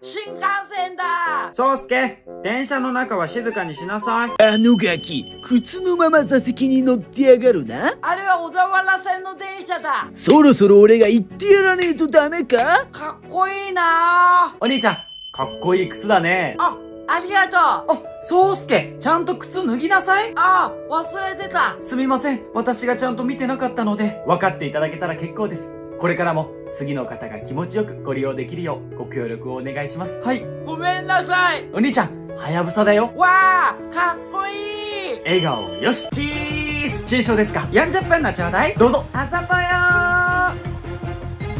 新幹線だそうすけ、電車の中は静かにしなさい。あのガキ、靴のまま座席に乗ってやがるな。あれは小田原線の電車だそろそろ俺が言ってやらねえとダメか？かっこいいなお兄ちゃん、かっこいい靴だね。あ、ありがとうあ、そうすけ、ちゃんと靴脱ぎなさい。あ、忘れてたすみません。私がちゃんと見てなかったので、分かっていただけたら結構です。これからも、次の方が気持ちよくご利用できるよう、ご協力をお願いします。はい。ごめんなさいお兄ちゃん、はやぶさだよ。わあかっこいい笑顔よし。チーズ新章ですか ?40 分のちょうだいどうぞ。あざぽよ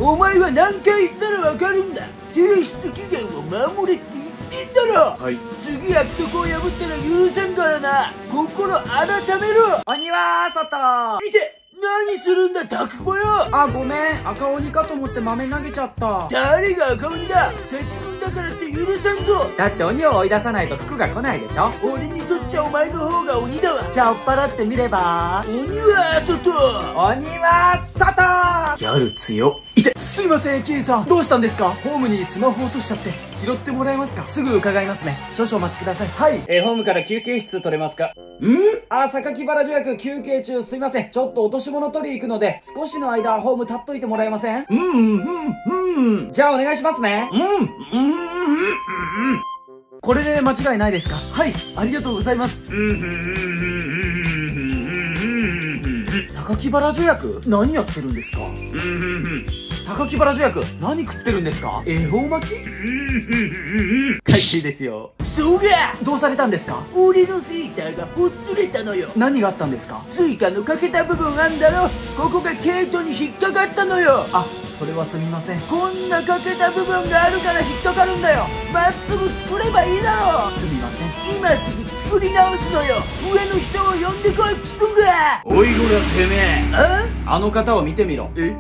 お前は何回言ったらわかるんだ提出期限を守れって言ってんだろはい。次約束を破ったら許せんからな心改めろ鬼は外いて何するんだタクポよあ、ごめん。赤鬼かと思って豆投げちゃった。誰が赤鬼だ節分だからって許さんぞ。だって鬼を追い出さないと服が来ないでしょ？俺にとっちゃお前の方が鬼だわ。じゃあ追っ払ってみれば？鬼は外。鬼は外！ギャル強。い。てすいませんキンさん。どうしたんですか？ホームにスマホ落としちゃって。拾ってもらえますか？すぐ伺いますね。少々お待ちください。はい。えー、ホームから休憩室取れますか？ん？あ榊原助役休憩中。すいません。ちょっと落とし物取り行くので少しの間ホーム立っといてもらえませんうん？うんうんうん。じゃあお願いしますね。うんうんこれで間違いないですか？はいありがとうございます。榊原助役？何やってるんですか？榊原助役？何食ってるんですか？恵方巻き？会計ですよ。そうがどうされたんですか？俺のセーターがほっつれたのよ。何があったんですか？スイカの欠けた部分あんだろ。ここが毛糸に引っかかったのよ。あそれはすみません。こんな欠けた部分があるから引っかかるんだよ。まっすぐ作ればいいだろすみません。今すぐ作り直すのよ。上の人を呼んでこいクソがおいこらてめえ。ああの方を見てみろ。え？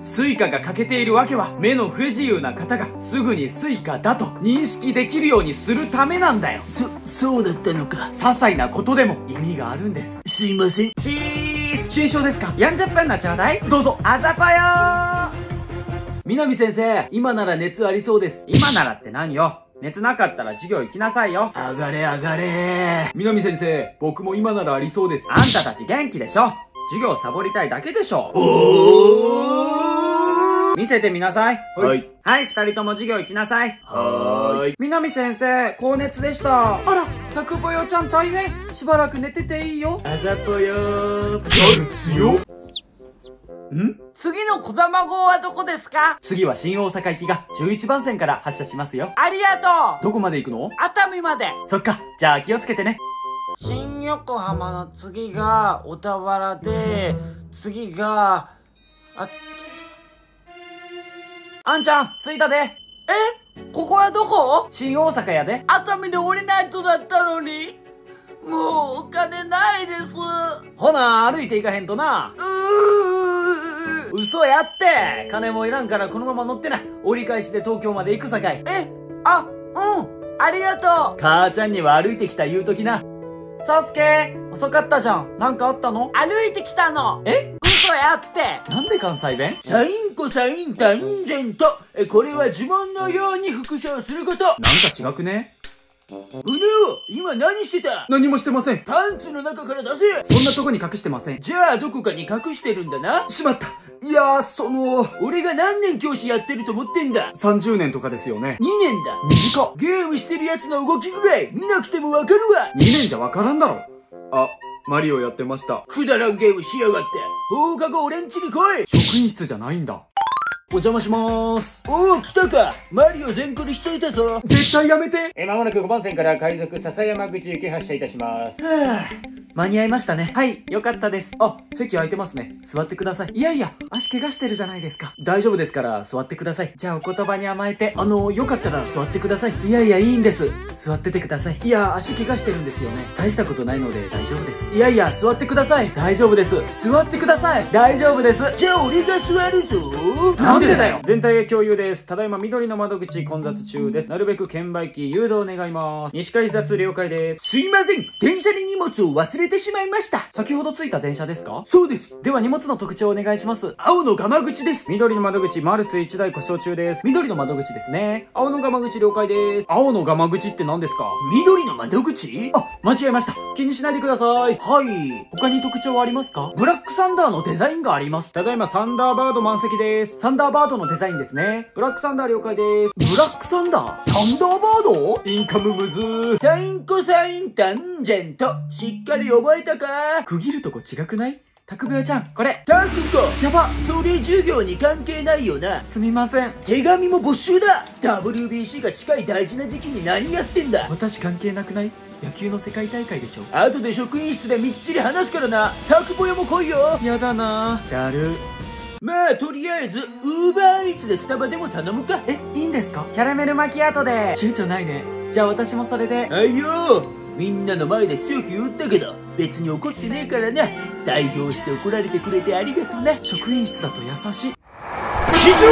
スイカが欠けているわけは目の不自由な方がすぐにスイカだと認識できるようにするためなんだよ。そそうだったのか。些細なことでも意味があるんです。すいません。チーズ。新章ですか？40分のちょうだい。どうぞ。あざぽよ南先生今なら熱ありそうです。今ならって何よ？熱なかったら授業行きなさいよ。上がれ上がれ。南先生僕も今ならありそうです。あんたたち元気でしょ？授業サボりたいだけでしょ見せてみなさい。はい。はい。二人とも授業行きなさい。はーい南先生高熱でした。あらタクポヨちゃん大変。しばらく寝てていいよ。あざぽよ。ギャル強ん？次の小玉号はどこですか？次は新大阪行きが11番線から発車しますよ。ありがとう。どこまで行くの？熱海まで。そっかじゃあ気をつけてね。新横浜の次が小田原で、次が、あ、あんちゃん着いたで。え？ここはどこ？新大阪やで。熱海で降りないとだったのに？もうお金ないです。ほな歩いていかへんとな。うー。嘘やって。金もいらんからこのまま乗ってな折り返しで東京まで行くさかい。え、あ、うん。ありがとう。母ちゃんには歩いてきた言うときな。サスケ遅かったじゃん。なんかあったの？歩いてきたの。え？嘘やって。なんで関西弁？サインコサインタンジェントえこれは呪文のように復唱すること。なんか違くね？うねお今何してた？何もしてません。パンツの中から出せ。そんなとこに隠してません。じゃあどこかに隠してるんだな。しまった。いやーその俺が何年教師やってると思ってんだ。30年とかですよね。2年だ。短っ。ゲームしてる奴の動きぐらい見なくてもわかるわ。2年じゃわからんだろ。あマリオやってました。くだらんゲームしやがって。放課後俺ん家に来い。職員室じゃないんだお邪魔しまーす。おお来たか。マリオ全クリしといたぞ。は絶対やめて。えー、まもなく5番線から海賊笹山口行き発車いたします。はぁ間に合いましたね。はいよかったです。あ席空いてますね。座ってください。いやいや足怪我してるじゃないですか。大丈夫ですから座ってください。じゃあお言葉に甘えてあのよかったら座ってください。いやいやいいんです。座っててください。いや足怪我してるんですよね。大したことないので大丈夫です。いやいや座ってください。大丈夫です。座ってください。大丈夫です。じゃあ俺が座るぞなんでだよ全体へ共有です。ただいま緑の窓口混雑中です。なるべく券売機誘導願います。西改札了解です。すいません電車に荷物を忘れれてしまいました。先ほど着いた電車ですか？そうです。では荷物の特徴をお願いします。青のガマ口です。緑の窓口、マルス1台故障中です。緑の窓口ですね。青のガマ口了解です。青のガマ口って何ですか？緑の窓口？あ、間違えました。気にしないでください。はい。他に特徴はありますか？ブラックサンダーのデザインがあります。ただいまサンダーバード満席です。サンダーバードのデザインですね。ブラックサンダー了解です。ブラックサンダー？サンダーバード？インカムムズー。サインコサインタンジェント。しっかり覚えたか区切るとこ違くない？タクブヨちゃん、これ。タクコ。やば。それ授業に関係ないよな。すみません。手紙も没収だ !WBC が近い大事な時期に何やってんだ私関係なくない？野球の世界大会でしょ。後で職員室でみっちり話すからなタクボヨも来いよやだなだる。まあとりあえずウーバーイーツでスタバでも頼むか。え、いいんですか？キャラメルマキアートで。躊躇ないね。じゃあ私もそれで。あいよ。みんなの前で強く言ったけど別に怒ってねえからな。代表して怒られてくれてありがとな。職員室だと優しい。市長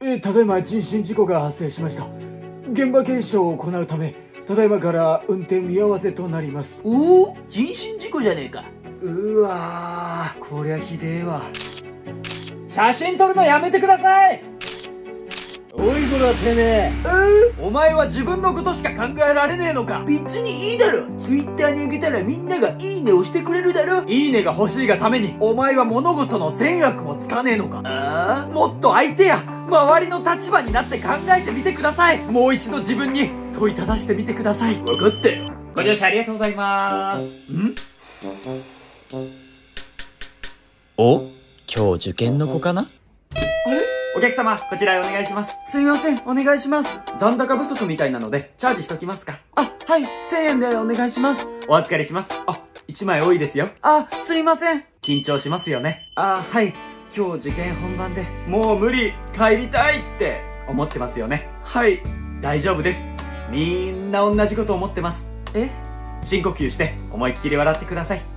えただいま人身事故が発生しました。現場検証を行うためただいまから運転見合わせとなります。おお人身事故じゃねえかうわー、こりゃひでえわ。写真撮るのやめてください。おいこらてめえ。お前は自分のことしか考えられねえのか。別にいいだろ。ツイッターにあげたらみんながいいねをしてくれるだろ。いいねが欲しいがために、お前は物事の善悪もつかねえのか。あもっと相手や周りの立場になって考えてみてください。もう一度自分に問いただしてみてください。あ分かったよ。ご乗車ありがとうございます。ん？お今日受験の子かな？あれ？お客様、こちらへお願いします。すみません、お願いします。残高不足みたいなので、チャージしときますか。あ、はい、1000円でお願いします。お預かりします。あ、1枚多いですよ。あ、すいません。緊張しますよね。あ、はい。今日受験本番で、もう無理、帰りたいって思ってますよね。はい、大丈夫です。みんな同じこと思ってます。え？深呼吸して、思いっきり笑ってください。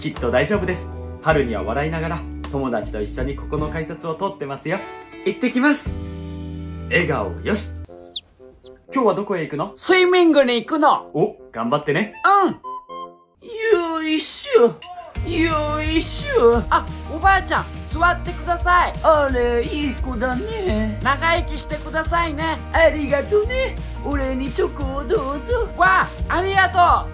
きっと大丈夫です。春には笑いながら、友達と一緒にここの改札を通ってますよ。行ってきます。笑顔よし。今日はどこへ行くの？スイミングに行くの。お、頑張ってね。うん。よいしょ。よいしょ。あ、おばあちゃん、座ってください。あれいい子だね。長生きしてくださいね。ありがとね。俺にチョコをどうぞ。わあ、ありがとう。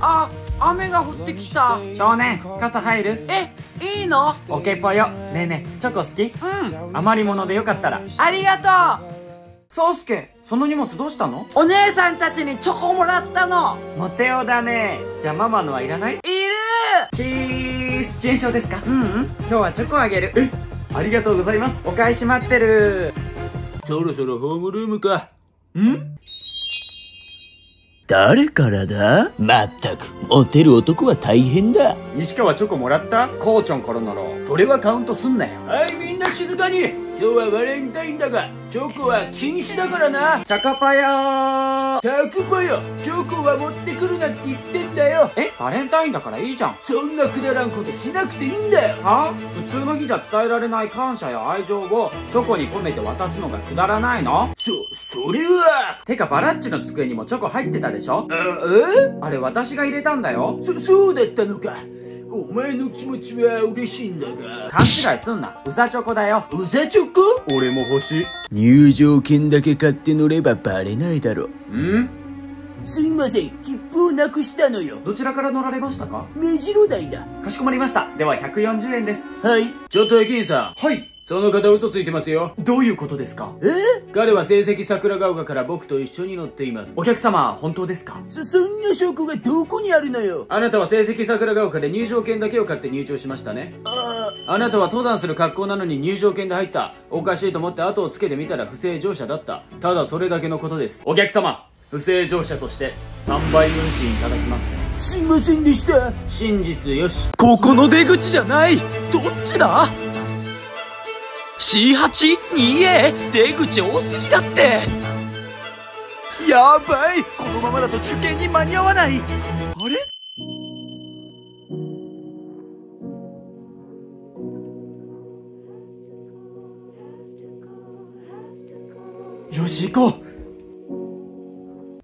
あ、雨が降ってきた。少年、傘入る？え、いいの？オケぽよ。ねえねえ、チョコ好き？うん、余り物でよかったら。ありがとそう。すけ、その荷物どうしたの？うお姉さんたちにチョコもらったの。モテオだね。じゃあママのはいらない？いる。チーズ遅延症ですか？うんうん、今日はチョコあげる。えありがとうございます。お返し待ってる。そろそろホームルームか。ん？誰からだ？まったく。モテる男は大変だ。西川チョコもらった？こうちゃんからなら。それはカウントすんなよ。はいみんな静かに今日はバレンタインだがチョコは禁止だからな。チャカパヤータクボよチョコは持ってくるなって言ってんだよ。え、バレンタインだからいいじゃん。そんなくだらんことしなくていいんだよ。は？普通の日じゃ伝えられない感謝や愛情をチョコに込めて渡すのがくだらないの？そ、それは。てかバラッチの机にもチョコ入ってたでしょ？あ、え？あれ私が入れたんだよ。そ、そうだったのかお前の気持ちは嬉しいんだが。勘違いすんな。うざチョコだよ。うざチョコ？俺も欲しい。入場券だけ買って乗ればバレないだろん？すいません。切符をなくしたのよ。どちらから乗られましたか？目白台だ。かしこまりました。では140円です。はい。ちょっと駅員さん。はいその方嘘ついてますよ。どういうことですか？え？彼は成績桜ヶ丘から僕と一緒に乗っています。お客様本当ですか？そ、そんな証拠がどこにあるのよ？あなたは成績桜ヶ丘で入場券だけを買って入場しましたね。ああなたは登山する格好なのに入場券で入った。おかしいと思って後をつけてみたら不正乗車だった。ただそれだけのことです。お客様不正乗車として3倍運賃いただきますね。すいませんでした。真実よし。ここの出口じゃない。どっちだ？?C8?2A? 出口多すぎだって。やばい。このままだと受験に間に合わない。あれ？よし行こう。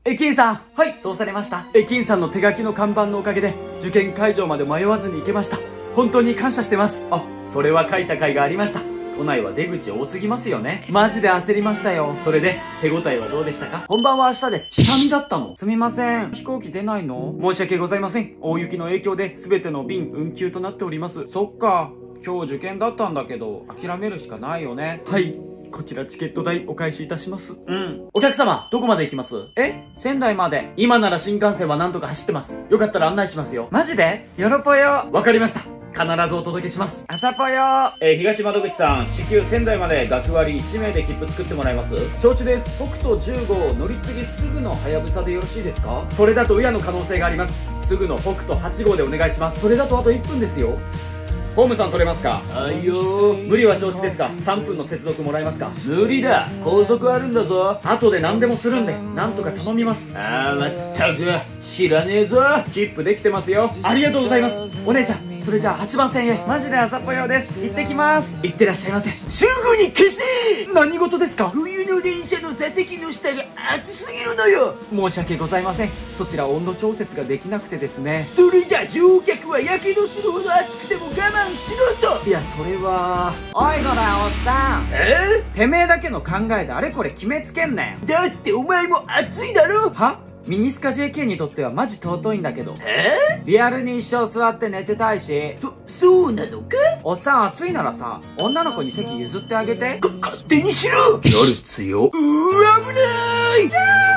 駅員さん。はいどうされました？駅員さんの手書きの看板のおかげで受験会場まで迷わずに行けました。本当に感謝してます。あそれは書いた甲斐がありました都内は出口多すぎますよね。マジで焦りましたよ。それで手応えはどうでしたか？本番は明日です。下見だったの？すみません。飛行機出ないの？申し訳ございません。大雪の影響で全ての便運休となっております。そっか。今日受験だったんだけど諦めるしかないよね。はい。こちらチケット代お返しいたします。うん。お客様どこまで行きます？え？仙台まで。今なら新幹線は何とか走ってます。よかったら案内しますよ。マジで？よろぽよ。わかりました必ずお届けします。朝ぽよ。えー、東窓口さん至急仙台まで学割1名で切符作ってもらえます？承知です。北斗10号乗り継ぎすぐのはやぶさでよろしいですか？それだと親の可能性があります。すぐの北斗8号でお願いします。それだとあと1分ですよ。ホームさん取れますか？はいよ。無理は承知ですが3分の接続もらえますか？無理だ。高速あるんだぞ。後で何でもするんでなんとか頼みます。あーまったく知らねえぞ。切符できてますよ。ありがとうございます。お姉ちゃんそれじゃあ8番線へマジで朝ぽよです。行ってきます。行ってらっしゃいませ。すぐに消せ。何事ですか？冬の電車の座席の下が暑すぎるのよ。申し訳ございません。そちら温度調節ができなくてですね。それじゃ乗客はやけどするほど暑くても我慢しろと。いやそれは。おいこらおっさん。え？てめえだけの考えであれこれ決めつけんなよ。だってお前も暑いだろ？は？ミニスカ JK にとってはマジ尊いんだけど。え？リアルに一生座って寝てたいし。そそうなのか？おっさん暑いならさ女の子に席譲ってあげて。か勝手にしろ！ギャル強うー危な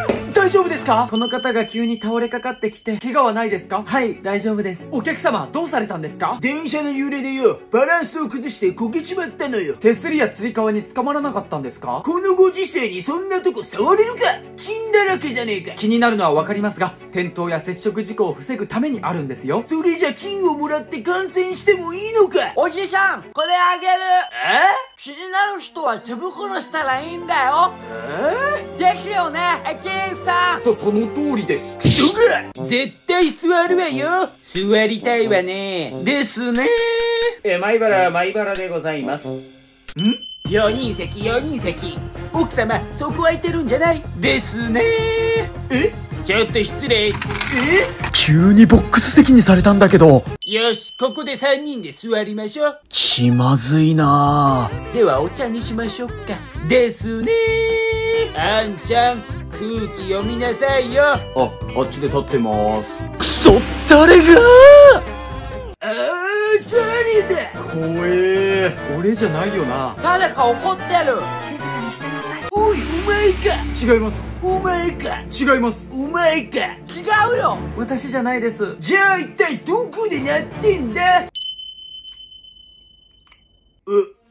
い大丈夫ですか？この方が急に倒れかかってきて怪我はないですか？はい大丈夫です。お客様どうされたんですか？電車の揺れでよバランスを崩してこけちまったのよ。手すりやつり革に捕まらなかったんですか？このご時世にそんなとこ触れるか？金だらけじゃねえか。気になるのは分かりますが転倒や接触事故を防ぐためにあるんですよ。それじゃ金をもらって感染してもいいのか？おじさんこれあげる。え？気になる人は手袋したらいいんだよ。ですよね駅員さん。そその通りです。絶対座るわよ。座りたいわね。ですね。えー、米原米原でございます。4人席4人席。奥様そこ空いてるんじゃない？ですね。え？ちょっと失礼。急にボックス席にされたんだけど。よしここで3人で座りましょう。気まずいな。ぁではお茶にしましょうか。ですね。あんちゃん空気読みなさいよ。ああっちで立ってます。くそ誰があー誰だ？怖え俺じゃないよな。誰か怒ってる前か。違います。お前か。違います。お前か。違うよ。私じゃないです。じゃあ一体どこでなってんだ？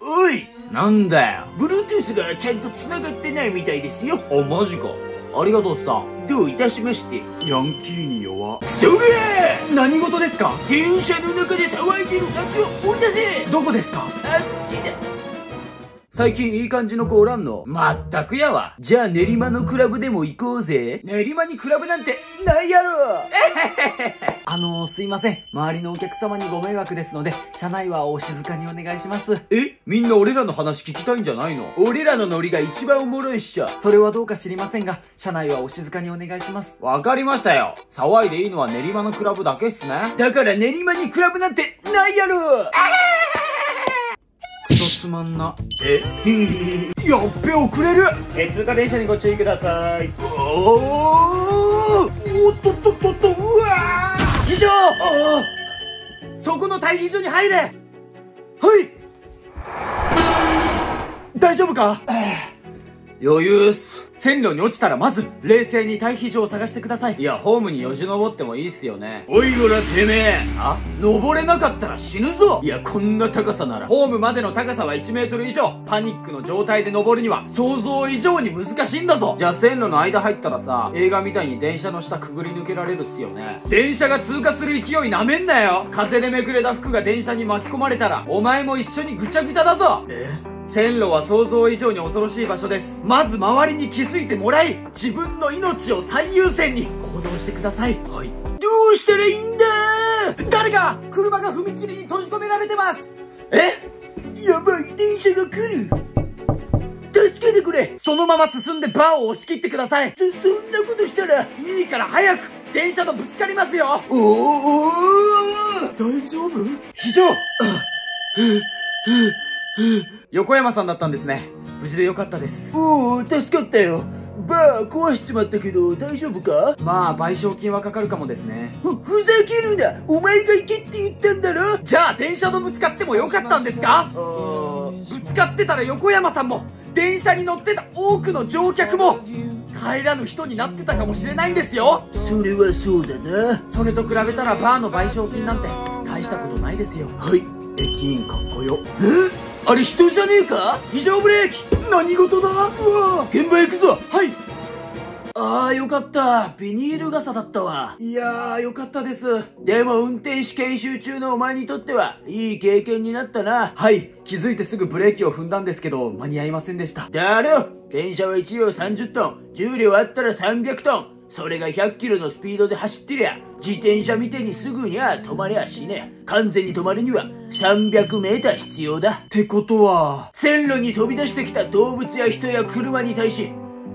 お、おい。なんだよ。Bluetooth がちゃんと繋がってないみたいですよ。あマジか。ありがとうさん。どういたしまして？ヤンキーに弱。そが何事ですか？電車の中で騒いでる客を追い出せ！どこですか？あっちだ最近いい感じの子おらんの？まったくやわ。じゃあ練馬のクラブでも行こうぜ。練馬にクラブなんてないやろ。あのー、すいません。周りのお客様にご迷惑ですので車内はお静かにお願いします。え？みんな俺らの話聞きたいんじゃないの？俺らのノリが一番おもろいっしょ。それはどうか知りませんが車内はお静かにお願いします。わかりましたよ。騒いでいいのは練馬のクラブだけっすね。だから練馬にクラブなんてないやろつまんな。え？やっべ遅れる。え通過電車にご注意ください。おー。おっとっとっとっとうわー。以上。そこの待避所に入れ。はい。大丈夫か？余裕っす。線路に落ちたらまず冷静に待避所を探してください。いやホームによじ登ってもいいっすよね。おいごらてめえ。あ登れなかったら死ぬぞ。いやこんな高さなら。ホームまでの高さは1メートル以上。パニックの状態で登るには想像以上に難しいんだぞ。じゃあ線路の間入ったらさ映画みたいに電車の下くぐり抜けられるっすよね。電車が通過する勢いなめんなよ。風でめくれた服が電車に巻き込まれたらお前も一緒にぐちゃぐちゃだぞ線路は想像以上に恐ろしい場所です。まず周りに気づいてもらい自分の命を最優先に行動してください。はい。どうしたらいいんだ？誰か車が踏切に閉じ込められてます。え？やばい電車が来る。助けけてくれ。そのまま進んでバーを押し切ってください。そ、そんなことしたら、いいから早く電車とぶつかりますよ。おーおー大丈夫？非常横山さんだったんですね。無事でよかったです。おお、助かったよ。バー壊しちまったけど、大丈夫か？まあ賠償金はかかるかもですね。ふ、ふざけるな。お前が行けって言ったんだろ？じゃあ電車とぶつかってもよかったんですか？ぶつかってたら横山さんも電車に乗ってた多くの乗客も帰らぬ人になってたかもしれないんですよ。それはそうだな。それと比べたらバーの賠償金なんて大したことないですよ。はい。駅員かっこよあれ人じゃねえか？非常ブレーキ。何事だ？うわ。現場行くぞ。はい。ああ、よかった。ビニール傘だったわ。いやーよかったです。でも運転士研修中のお前にとっては、いい経験になったな。はい。気づいてすぐブレーキを踏んだんですけど間に合いませんでした。だろ電車は1両30トン、重量あったら300トン。それが100キロのスピードで走ってりゃ、自転車みてにすぐには止まりゃしねえ。完全に止まるには300メーター必要だ。ってことは線路に飛び出してきた動物や人や車に対し、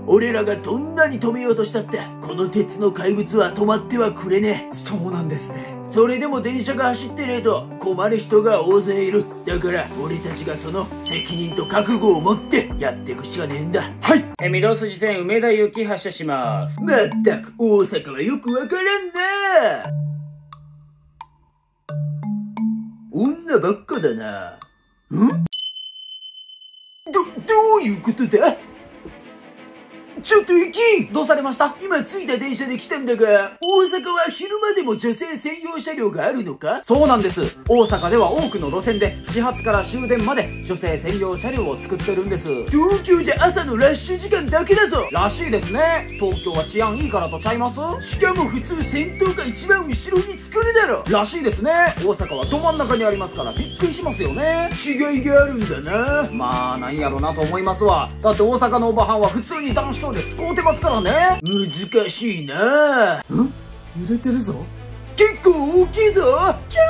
俺らがどんなに止めようとしたって、この鉄の怪物は止まってはくれねえ。そうなんですねそれでも電車が走ってねえと困る人が大勢いる。だから俺たちがその責任と覚悟を持ってやっていくしかねえんだ。はいえ御堂筋線梅田行き発車します。まったく大阪はよくわからんな女ばっかだな。ん？ど、どういうことだ？ちょっと駅員どうされました？今着いた電車で来たんだが、大阪は昼間でも女性専用車両があるのか？そうなんです。大阪では多くの路線で始発から終電まで女性専用車両を作ってるんです。東京じゃ朝のラッシュ時間だけだぞ。らしいですね。東京は治安いいからとちゃいます？しかも普通先頭が一番後ろに作るだろ。らしいですね。大阪はど真ん中にありますからびっくりしますよね。違いがあるんだな。まあなんやろなと思いますわ。だって大阪のおばはんは普通に男子トイレ使うてますからね。難しいな揺れてるぞ。結構大きいぞ。キャ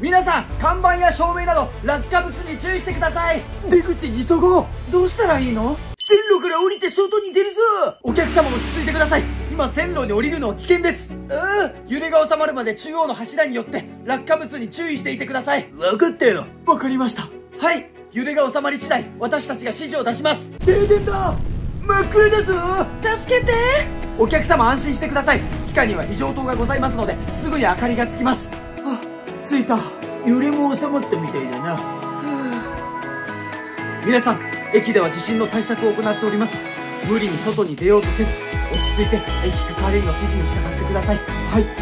皆さん看板や照明など落下物に注意してください。出口に急ごう。どうしたらいいの？線路から降りて外に出るぞ。お客様落ち着いてください。今線路に降りるのは危険です。あ揺れが収まるまで中央の柱によって落下物に注意していてください。あ分かったよ。わかりました。はい。揺れが収まり次第私たちが指示を出します。停電だ真っ暗だぞ助けて。お客様安心してください。地下には非常灯がございますのですぐに明かりがつきます。あ着いた。揺れも収まったみたいだな。皆さん駅では地震の対策を行っております。無理に外に出ようとせず落ち着いて駅係員の指示に従ってください。はい